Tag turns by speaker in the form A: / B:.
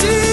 A: she